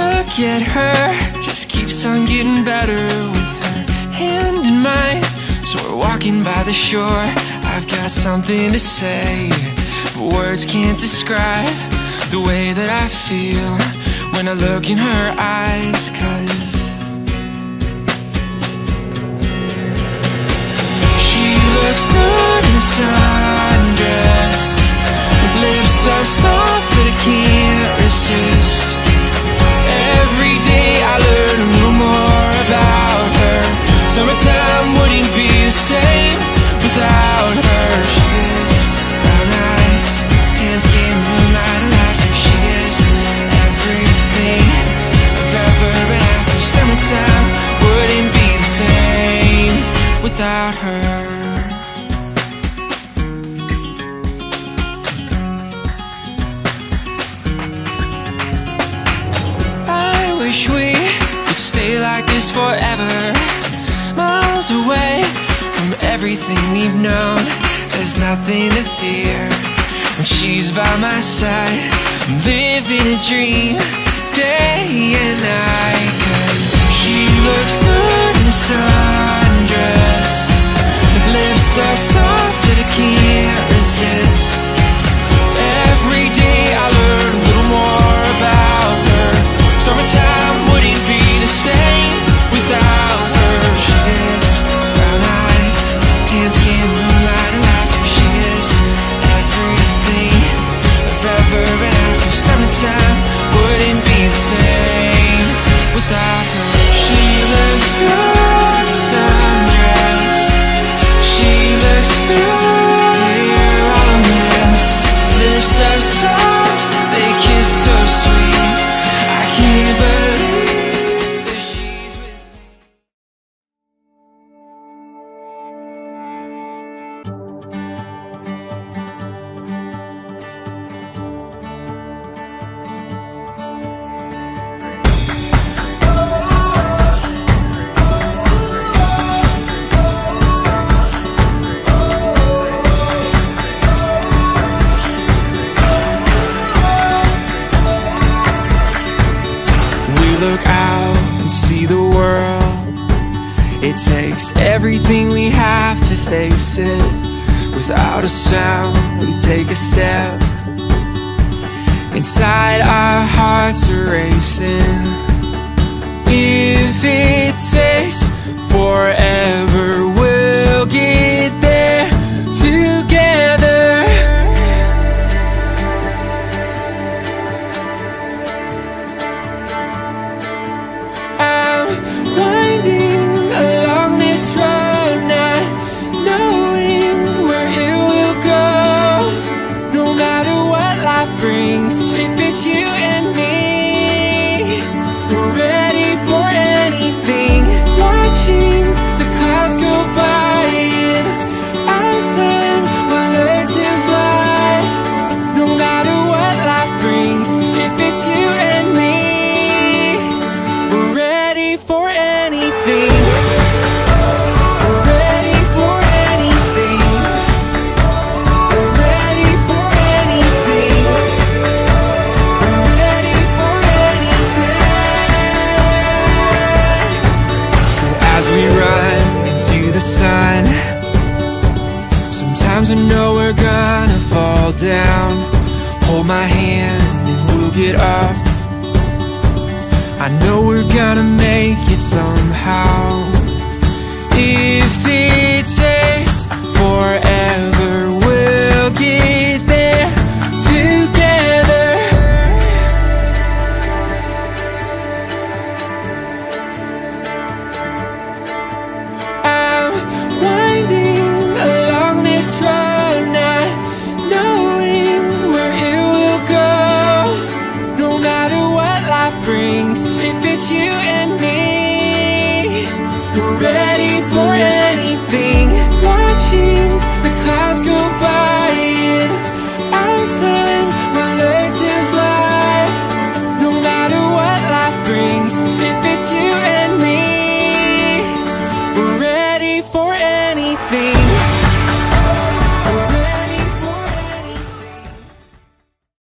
look at her. Just keeps on getting better With her hand in mine. So we're walking by the shore. I've got something to say But words can't describe The way that I feel When I look in her eyes. Cause without her. I wish we could stay like this forever Miles away from everything we've known. There's nothing to fear When she's by my side I'm living a dream Day and night. It takes. Everything we have to face it. Without a sound, we take a step. Inside our hearts are racing. If it takes forever, we'll get there together. I'm to know we're gonna fall down. Hold my hand and we'll get up. I know we're gonna make it somehow. If it takes forever, we'll get brings